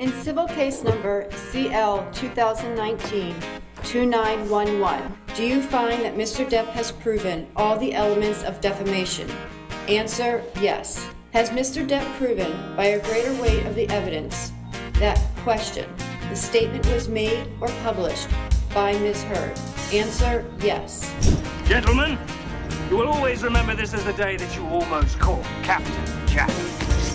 In civil case number CL 2019-2911, do you find that Mr. Depp has proven all the elements of defamation? Answer, yes. Has Mr. Depp proven by a greater weight of the evidence that question, the statement was made or published by Ms. Heard? Answer, yes. Gentlemen, you will always remember this as the day that you almost caught Captain Jack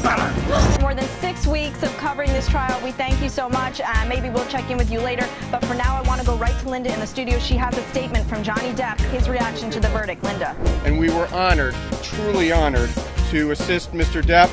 Sparrow. More than six weeks of covering this trial. We thank you so much. Uh, maybe we'll check in with you later. But for now, I want to go right to Linda in the studio. She has a statement from Johnny Depp, his reaction to the verdict. Linda. And we were honored, truly honored, to assist Mr. Depp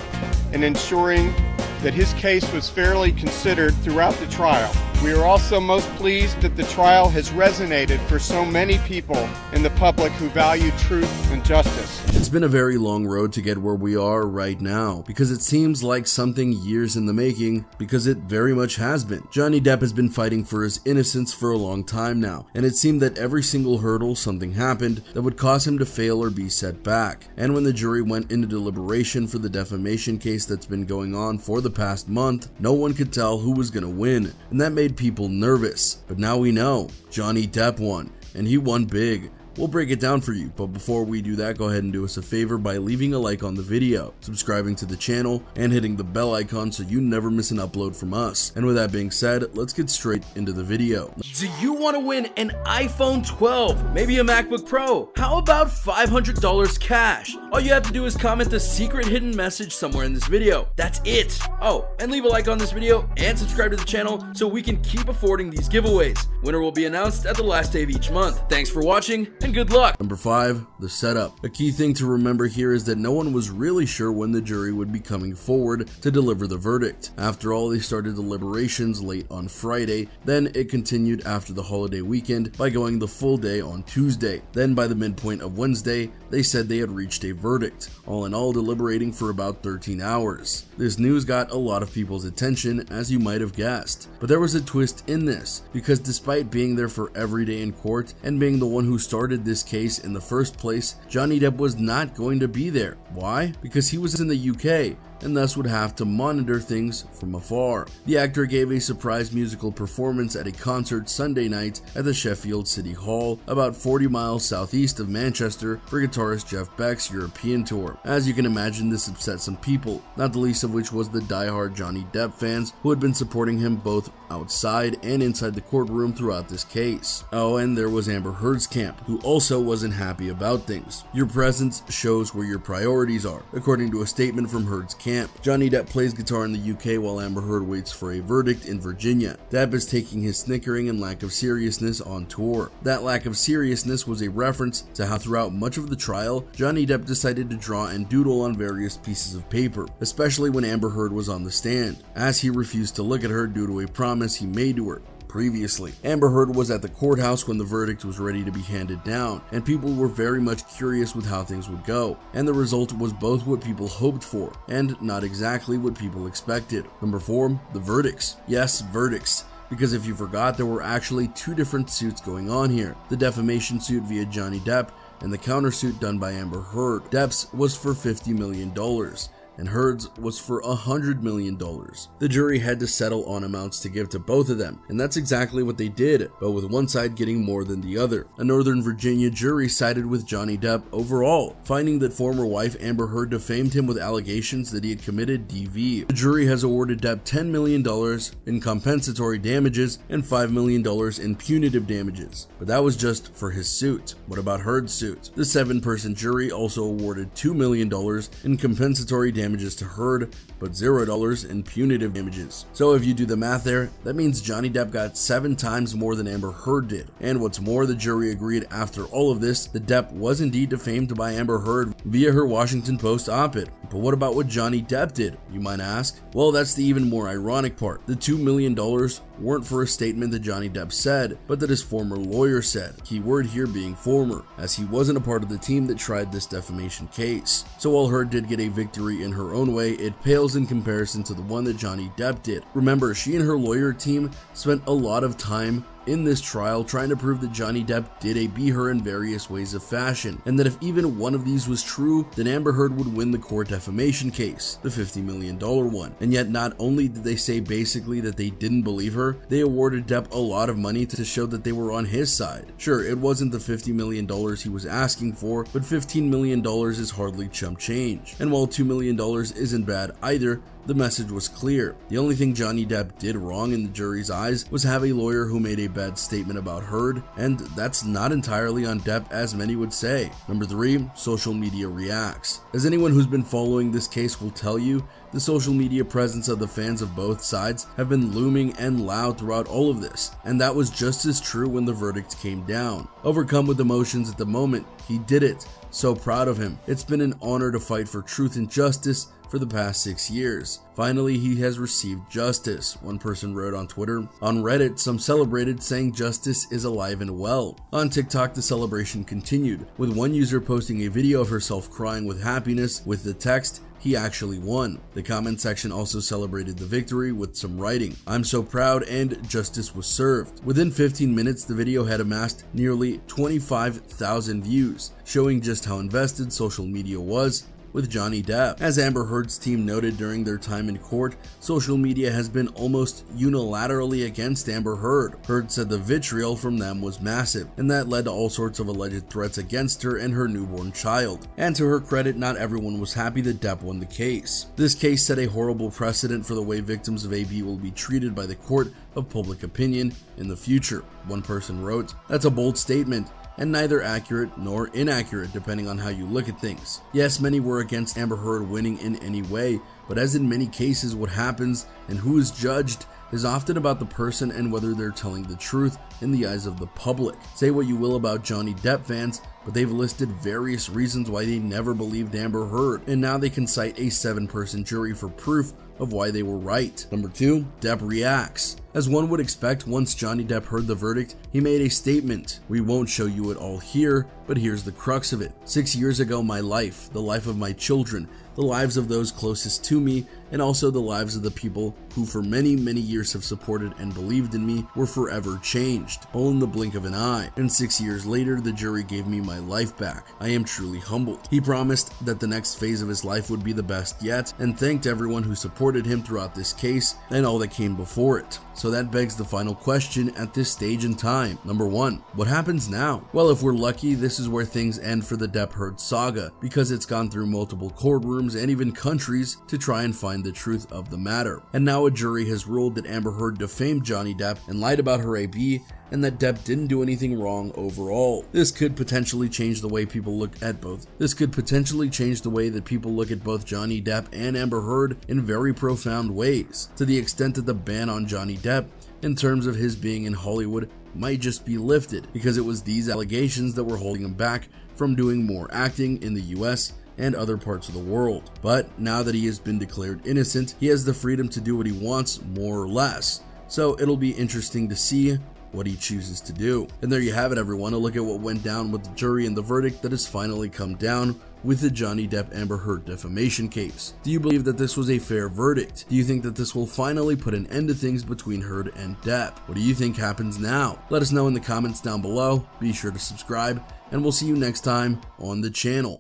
in ensuring that his case was fairly considered throughout the trial. We are also most pleased that the trial has resonated for so many people in the public who value truth and justice. It's been a very long road to get where we are right now because it seems like something years in the making because it very much has been. Johnny Depp has been fighting for his innocence for a long time now and it seemed that every single hurdle something happened that would cause him to fail or be set back. And when the jury went into deliberation for the defamation case that's been going on for the past month, no one could tell who was going to win and that made people nervous. But now we know Johnny Depp won and he won big. We'll break it down for you, but before we do that, go ahead and do us a favor by leaving a like on the video, subscribing to the channel, and hitting the bell icon so you never miss an upload from us. And with that being said, let's get straight into the video. Do you want to win an iPhone 12, maybe a MacBook Pro? How about $500 cash? All you have to do is comment the secret hidden message somewhere in this video. That's it. Oh, and leave a like on this video and subscribe to the channel so we can keep affording these giveaways. Winner will be announced at the last day of each month. Thanks for watching and good luck. Number 5. The setup. A key thing to remember here is that no one was really sure when the jury would be coming forward to deliver the verdict. After all, they started deliberations late on Friday, then it continued after the holiday weekend by going the full day on Tuesday. Then by the midpoint of Wednesday, they said they had reached a verdict, all in all deliberating for about 13 hours. This news got a lot of people's attention, as you might have guessed. But there was a twist in this, because despite being there for every day in court and being the one who started this case in the first place, Johnny Depp was not going to be there. Why? Because he was in the UK, and thus would have to monitor things from afar. The actor gave a surprise musical performance at a concert Sunday night at the Sheffield City Hall, about 40 miles southeast of Manchester, for guitarist Jeff Beck's European tour. As you can imagine, this upset some people, not the least of which was the die-hard Johnny Depp fans who had been supporting him both outside and inside the courtroom throughout this case. Oh, and there was Amber Heard's camp, who also wasn't happy about things. Your presence shows where your priorities are, according to a statement from Heard's camp. Johnny Depp plays guitar in the UK while Amber Heard waits for a verdict in Virginia. Depp is taking his snickering and lack of seriousness on tour. That lack of seriousness was a reference to how throughout much of the trial, Johnny Depp decided to draw and doodle on various pieces of paper, especially when Amber Heard was on the stand, as he refused to look at her due to a promise he made to her previously. Amber Heard was at the courthouse when the verdict was ready to be handed down, and people were very much curious with how things would go, and the result was both what people hoped for, and not exactly what people expected. Number 4. The verdicts. Yes, verdicts because if you forgot, there were actually two different suits going on here. The defamation suit via Johnny Depp and the countersuit done by Amber Heard. Depp's was for $50 million and Heard's was for $100 million. The jury had to settle on amounts to give to both of them, and that's exactly what they did, but with one side getting more than the other. A Northern Virginia jury sided with Johnny Depp overall, finding that former wife Amber Heard defamed him with allegations that he had committed DV. The jury has awarded Depp $10 million in compensatory damages and $5 million in punitive damages, but that was just for his suit. What about Heard's suit? The seven-person jury also awarded $2 million in compensatory damages damages to Heard, but $0 in punitive damages. So if you do the math there, that means Johnny Depp got 7 times more than Amber Heard did. And what's more, the jury agreed after all of this that Depp was indeed defamed by Amber Heard via her Washington Post op-ed. But what about what Johnny Depp did, you might ask? Well, that's the even more ironic part. The $2 million weren't for a statement that Johnny Depp said, but that his former lawyer said. Keyword here being former, as he wasn't a part of the team that tried this defamation case. So while Heard did get a victory in her own way, it pales in comparison to the one that Johnny Depp did. Remember, she and her lawyer team spent a lot of time in this trial trying to prove that Johnny Depp did AB her in various ways of fashion, and that if even one of these was true, then Amber Heard would win the court defamation case, the $50 million one. And yet not only did they say basically that they didn't believe her, they awarded Depp a lot of money to show that they were on his side. Sure, it wasn't the $50 million he was asking for, but $15 million is hardly chump change. And while $2 million isn't bad either, the message was clear. The only thing Johnny Depp did wrong in the jury's eyes was have a lawyer who made a bad statement about Heard, and that's not entirely on Depp as many would say. Number 3. Social media reacts. As anyone who's been following this case will tell you, the social media presence of the fans of both sides have been looming and loud throughout all of this, and that was just as true when the verdict came down. Overcome with emotions at the moment, he did it. So proud of him. It's been an honor to fight for truth and justice for the past six years. Finally, he has received justice, one person wrote on Twitter. On Reddit, some celebrated saying justice is alive and well. On TikTok, the celebration continued, with one user posting a video of herself crying with happiness with the text, he actually won. The comment section also celebrated the victory with some writing. I'm so proud and justice was served. Within 15 minutes, the video had amassed nearly 25,000 views, showing just how invested social media was with Johnny Depp. As Amber Heard's team noted during their time in court, social media has been almost unilaterally against Amber Heard. Heard said the vitriol from them was massive, and that led to all sorts of alleged threats against her and her newborn child. And to her credit, not everyone was happy that Depp won the case. This case set a horrible precedent for the way victims of AB will be treated by the court of public opinion in the future. One person wrote, That's a bold statement and neither accurate nor inaccurate depending on how you look at things. Yes, many were against Amber Heard winning in any way, but as in many cases, what happens and who is judged is often about the person and whether they're telling the truth in the eyes of the public. Say what you will about Johnny Depp fans, but they've listed various reasons why they never believed Amber Heard, and now they can cite a seven person jury for proof of why they were right. Number 2. Depp reacts. As one would expect, once Johnny Depp heard the verdict, he made a statement. We won't show you it all here, but here's the crux of it. Six years ago, my life, the life of my children, the lives of those closest to me, and also the lives of the people who for many, many years have supported and believed in me were forever changed, all in the blink of an eye. And six years later, the jury gave me my life back. I am truly humbled. He promised that the next phase of his life would be the best yet, and thanked everyone who supported him throughout this case and all that came before it. So that begs the final question at this stage in time. Number one, what happens now? Well, if we're lucky, this is where things end for the Depp Heard saga, because it's gone through multiple courtrooms and even countries to try and find the truth of the matter. And now a jury has ruled that Amber Heard defamed Johnny Depp and lied about her AB and that Depp didn't do anything wrong overall. This could potentially change the way people look at both. This could potentially change the way that people look at both Johnny Depp and Amber Heard in very profound ways, to the extent that the ban on Johnny Depp in terms of his being in Hollywood might just be lifted because it was these allegations that were holding him back from doing more acting in the US and other parts of the world. But now that he has been declared innocent, he has the freedom to do what he wants, more or less. So it'll be interesting to see what he chooses to do. And there you have it, everyone. A look at what went down with the jury and the verdict that has finally come down with the Johnny Depp Amber Heard defamation case. Do you believe that this was a fair verdict? Do you think that this will finally put an end to things between Heard and Depp? What do you think happens now? Let us know in the comments down below. Be sure to subscribe, and we'll see you next time on the channel.